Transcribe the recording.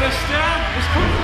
Verstärkt. Ich gucke